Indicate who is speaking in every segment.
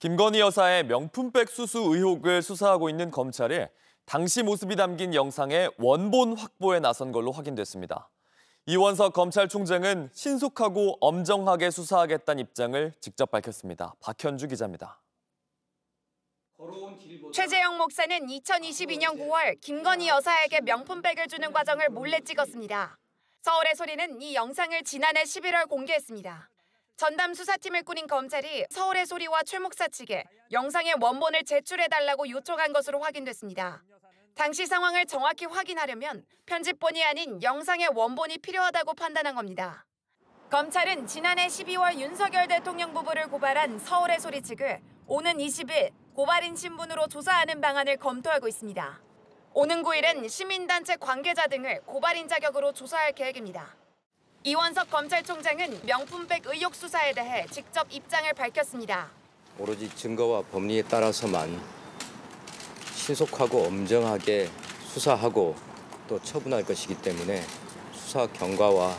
Speaker 1: 김건희 여사의 명품백 수수 의혹을 수사하고 있는 검찰이 당시 모습이 담긴 영상의 원본 확보에 나선 걸로 확인됐습니다. 이원석 검찰총장은 신속하고 엄정하게 수사하겠다는 입장을 직접 밝혔습니다. 박현주 기자입니다.
Speaker 2: 최재형 목사는 2022년 9월 김건희 여사에게 명품백을 주는 과정을 몰래 찍었습니다. 서울의 소리는 이 영상을 지난해 11월 공개했습니다. 전담 수사팀을 꾸린 검찰이 서울의 소리와 최 목사 측에 영상의 원본을 제출해달라고 요청한 것으로 확인됐습니다. 당시 상황을 정확히 확인하려면 편집본이 아닌 영상의 원본이 필요하다고 판단한 겁니다. 검찰은 지난해 12월 윤석열 대통령 부부를 고발한 서울의 소리 측을 오는 20일 고발인 신분으로 조사하는 방안을 검토하고 있습니다. 오는 9일은 시민단체 관계자 등을 고발인 자격으로 조사할 계획입니다. 이원석 검찰총장은 명품백 의혹 수사에 대해 직접 입장을 밝혔습니다.
Speaker 3: 오로지 증거와 법리에 따라서만 신속하고 엄정하게 수사하고 또 처분할 것이기 때문에 수사 경과와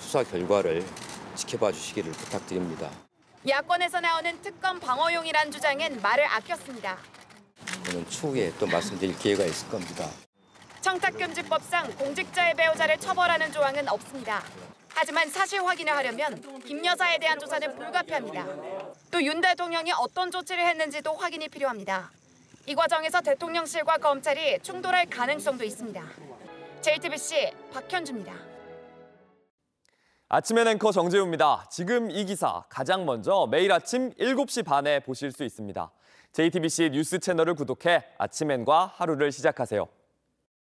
Speaker 3: 수사 결과를 지켜봐 주시기를 부탁드립니다.
Speaker 2: 야권에서 나오는 특검 방어용이란 주장엔 말을 아꼈습니다.
Speaker 3: 저는 추후에 또 말씀드릴 기회가 있을 겁니다.
Speaker 2: 청탁금지법상 공직자의 배우자를 처벌하는 조항은 없습니다. 하지만 사실 확인을 하려면 김 여사에 대한 조사는 불가피합니다. 또 윤 대통령이 어떤 조치를 했는지도 확인이 필요합니다. 이 과정에서 대통령실과 검찰이 충돌할 가능성도 있습니다. JTBC 박현주입니다.
Speaker 1: 아침엔 앵커 정재우입니다. 지금 이 기사 가장 먼저 매일 아침 7시 반에 보실 수 있습니다. JTBC 뉴스 채널을 구독해 아침엔과 하루를 시작하세요.